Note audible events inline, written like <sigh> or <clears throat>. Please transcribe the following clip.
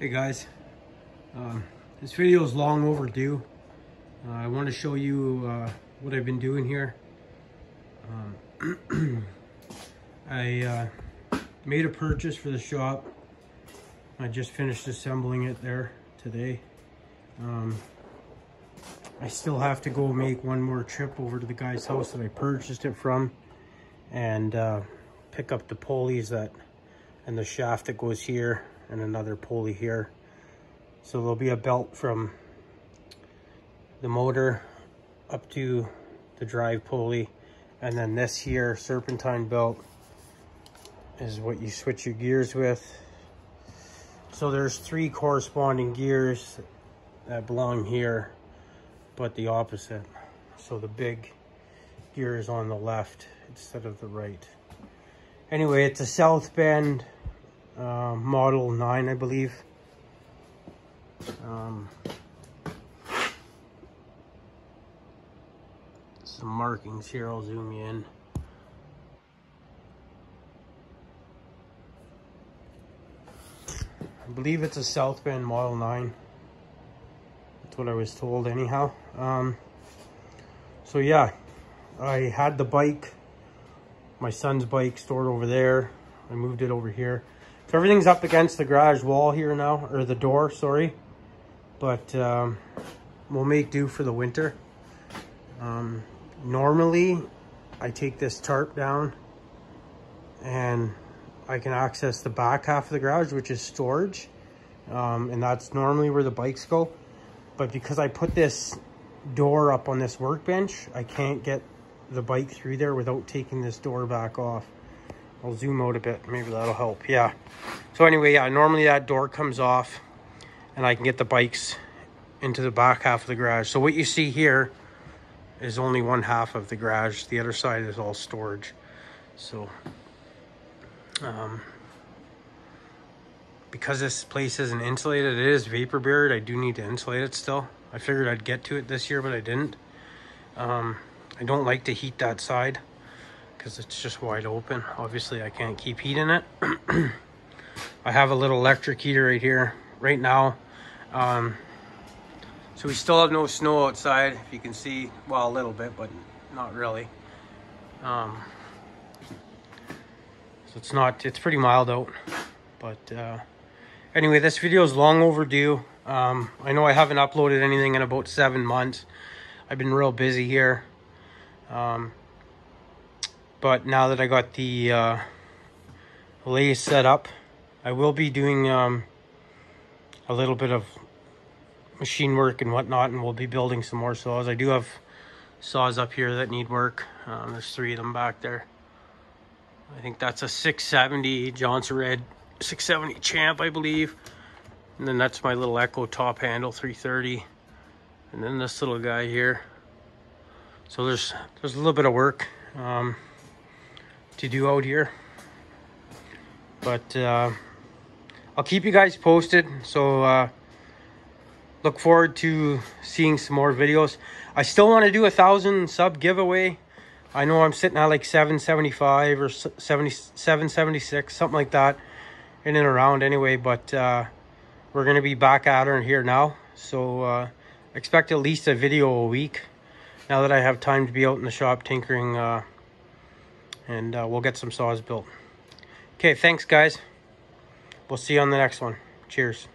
Hey guys, um, this video is long overdue. Uh, I want to show you uh, what I've been doing here. Um, <clears throat> I uh, made a purchase for the shop. I just finished assembling it there today. Um, I still have to go make one more trip over to the guy's house that I purchased it from and uh, pick up the pulleys that and the shaft that goes here and another pulley here. So there'll be a belt from the motor up to the drive pulley. And then this here serpentine belt is what you switch your gears with. So there's three corresponding gears that belong here, but the opposite. So the big gear is on the left instead of the right. Anyway, it's a South Bend uh, Model 9, I believe. Um, some markings here, I'll zoom you in. I believe it's a South Bend Model 9. That's what I was told anyhow. Um, so yeah, I had the bike, my son's bike stored over there. I moved it over here. So everything's up against the garage wall here now, or the door, sorry. But um, we'll make do for the winter. Um, normally, I take this tarp down and I can access the back half of the garage, which is storage. Um, and that's normally where the bikes go. But because I put this door up on this workbench, I can't get the bike through there without taking this door back off. I'll zoom out a bit. Maybe that'll help. Yeah. So anyway, yeah, normally that door comes off and I can get the bikes into the back half of the garage. So what you see here is only one half of the garage. The other side is all storage. So, um, because this place isn't insulated, it is vapor barred. I do need to insulate it still. I figured I'd get to it this year, but I didn't. Um, I don't like to heat that side because it's just wide open. Obviously, I can't keep heat in it. <clears throat> I have a little electric heater right here right now. Um, so we still have no snow outside, if you can see. Well, a little bit, but not really. Um, so it's not, it's pretty mild out. But uh, anyway, this video is long overdue. Um, I know I haven't uploaded anything in about seven months. I've been real busy here. Um, but now that I got the uh, lathe set up, I will be doing um, a little bit of machine work and whatnot, and we'll be building some more saws. I do have saws up here that need work. Um, there's three of them back there. I think that's a 670 Jonsered 670 Champ, I believe. And then that's my little Echo top handle 330. And then this little guy here. So there's there's a little bit of work. Um, to do out here. But uh, I'll keep you guys posted. So uh, look forward to seeing some more videos. I still want to do a thousand sub giveaway. I know I'm sitting at like 775 or 70, 776, something like that. In and around anyway, but uh, we're going to be back at her here now. So uh, expect at least a video a week now that I have time to be out in the shop tinkering uh, and uh, we'll get some saws built. Okay, thanks guys. We'll see you on the next one. Cheers.